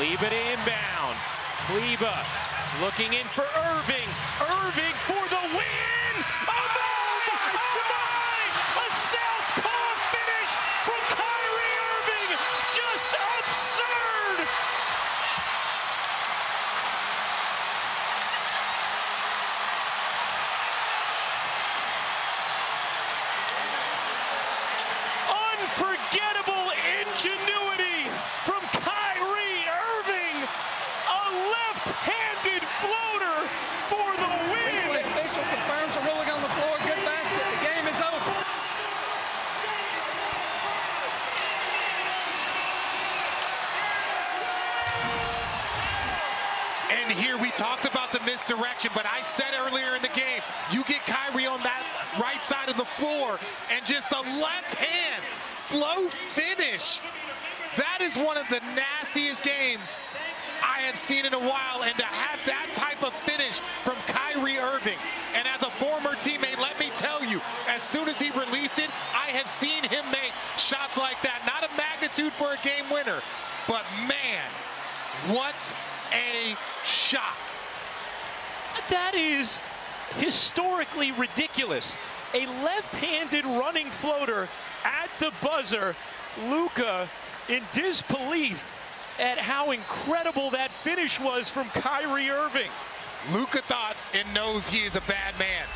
Kleber to inbound. Kleber looking in for Irving. Irving for the win! Oh my! Oh my! A southpaw finish from Kyrie Irving! Just absurd! Unforgettable ingenuity from Kyrie Irving. A left-handed floater for the win. Replay official confirms a ruling on the floor. Good basket. The game is over. And here we talked about the misdirection, but I said earlier in the game, you get Kyrie on that right side of the floor and just the left hand float finish. That is one of the nastiest games I have seen in a while. And to have that type of finish from Kyrie Irving, and as a former teammate, let me tell you, as soon as he released it, I have seen him make shots like that. Not a magnitude for a game winner, but man, what a shot. That is historically ridiculous. A left-handed running floater at the buzzer. Luka in disbelief at how incredible that finish was from Kyrie Irving. Luka thought and knows he is a bad man.